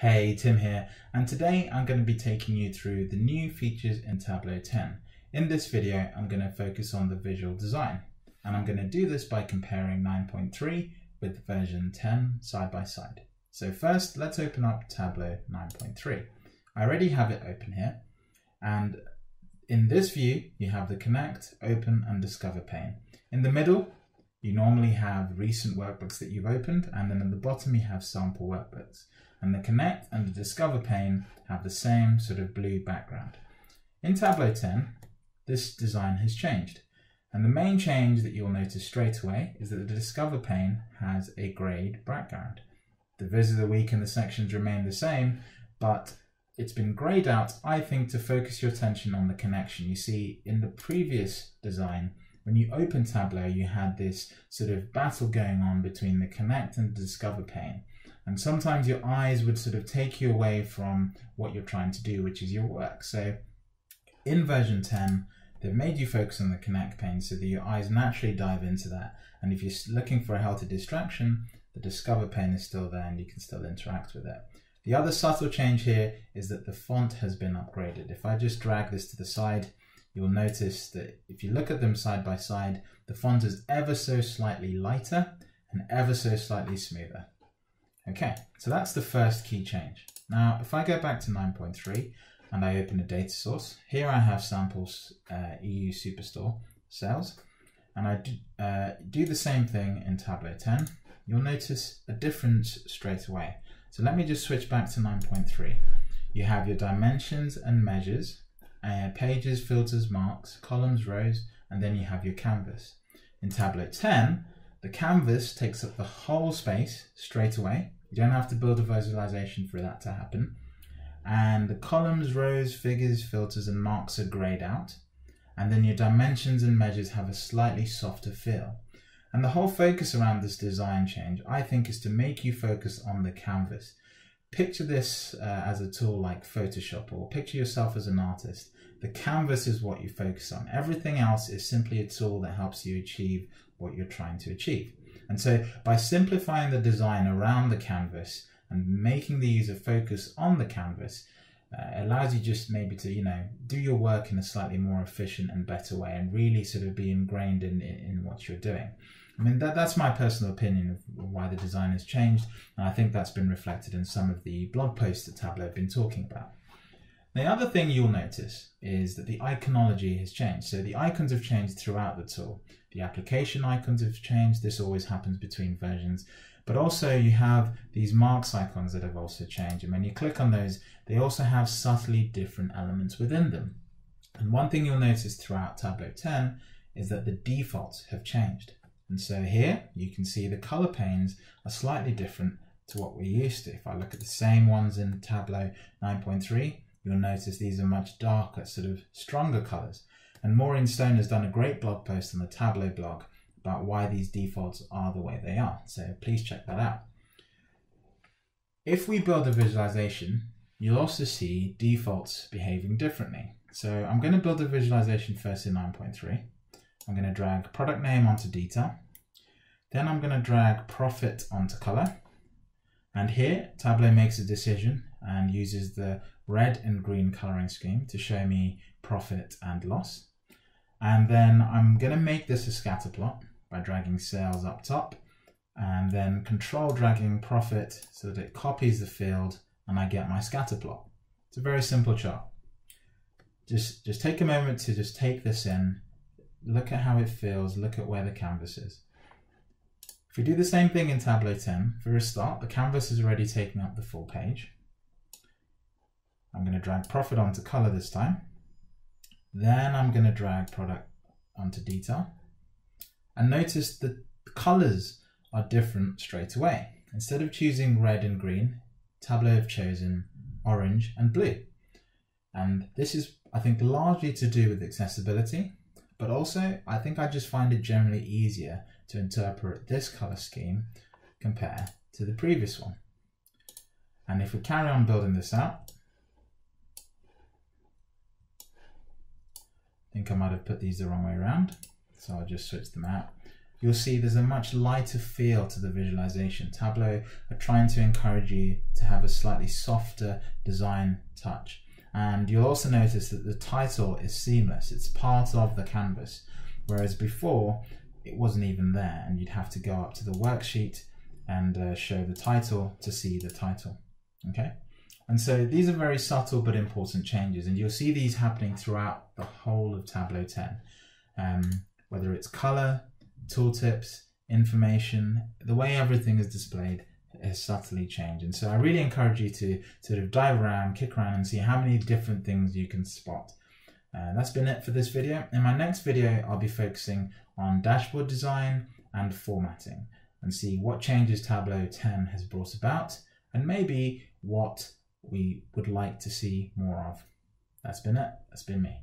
Hey, Tim here, and today I'm going to be taking you through the new features in Tableau 10. In this video, I'm going to focus on the visual design, and I'm going to do this by comparing 9.3 with version 10 side by side. So first, let's open up Tableau 9.3. I already have it open here, and in this view, you have the Connect, Open, and Discover pane. In the middle, you normally have recent workbooks that you've opened, and then at the bottom you have sample workbooks and the Connect and the Discover pane have the same sort of blue background. In Tableau 10, this design has changed. And the main change that you'll notice straight away is that the Discover pane has a grayed background. The Viz of the week and the sections remain the same, but it's been grayed out, I think, to focus your attention on the connection. You see, in the previous design, when you open Tableau, you had this sort of battle going on between the Connect and the Discover pane. And sometimes your eyes would sort of take you away from what you're trying to do, which is your work. So in version 10, they've made you focus on the connect pane so that your eyes naturally dive into that. And if you're looking for a healthy distraction, the discover pane is still there and you can still interact with it. The other subtle change here is that the font has been upgraded. If I just drag this to the side, you'll notice that if you look at them side by side, the font is ever so slightly lighter and ever so slightly smoother. Okay, so that's the first key change. Now, if I go back to 9.3 and I open a data source, here I have samples uh, EU Superstore sales, and I do, uh, do the same thing in Tableau 10, you'll notice a difference straight away. So let me just switch back to 9.3. You have your dimensions and measures, uh, pages, filters, marks, columns, rows, and then you have your canvas. In Tableau 10, the canvas takes up the whole space straight away, you don't have to build a visualization for that to happen. And the columns, rows, figures, filters, and marks are grayed out. And then your dimensions and measures have a slightly softer feel. And the whole focus around this design change, I think, is to make you focus on the canvas. Picture this uh, as a tool like Photoshop or picture yourself as an artist. The canvas is what you focus on. Everything else is simply a tool that helps you achieve what you're trying to achieve. And so by simplifying the design around the canvas and making the user focus on the canvas, uh, allows you just maybe to, you know, do your work in a slightly more efficient and better way and really sort of be ingrained in, in, in what you're doing. I mean, that, that's my personal opinion of why the design has changed. And I think that's been reflected in some of the blog posts that Tableau have been talking about. The other thing you'll notice is that the iconology has changed. So the icons have changed throughout the tool. The application icons have changed. This always happens between versions. But also you have these marks icons that have also changed. And when you click on those, they also have subtly different elements within them. And one thing you'll notice throughout Tableau 10 is that the defaults have changed. And so here you can see the color panes are slightly different to what we're used to. If I look at the same ones in Tableau 9.3, you'll notice these are much darker, sort of stronger colors. And Maureen Stone has done a great blog post on the Tableau blog about why these defaults are the way they are. So please check that out. If we build a visualization, you'll also see defaults behaving differently. So I'm going to build a visualization first in 9.3. I'm going to drag product name onto detail. Then I'm going to drag profit onto color. And here Tableau makes a decision and uses the red and green coloring scheme to show me profit and loss. And then I'm going to make this a scatter plot by dragging sales up top and then control dragging profit so that it copies the field and I get my scatter plot. It's a very simple chart. Just, just take a moment to just take this in, look at how it feels, look at where the canvas is. If we do the same thing in Tableau 10, for a start, the canvas is already taking up the full page. I'm going to drag profit onto color this time. Then I'm going to drag product onto detail. And notice the colors are different straight away. Instead of choosing red and green, Tableau have chosen orange and blue. And this is, I think, largely to do with accessibility, but also I think I just find it generally easier to interpret this color scheme compared to the previous one. And if we carry on building this out, think I might have put these the wrong way around. So I'll just switch them out. you'll see there's a much lighter feel to the visualization. Tableau are trying to encourage you to have a slightly softer design touch. And you'll also notice that the title is seamless. It's part of the canvas. Whereas before, it wasn't even there and you'd have to go up to the worksheet and uh, show the title to see the title, okay? And so these are very subtle but important changes and you'll see these happening throughout the whole of Tableau 10. Um, whether it's color, tooltips, information, the way everything is displayed has subtly changed. And so I really encourage you to sort of dive around, kick around and see how many different things you can spot. Uh, that's been it for this video. In my next video, I'll be focusing on dashboard design and formatting and see what changes Tableau 10 has brought about and maybe what we would like to see more of. That's been it. That's been me.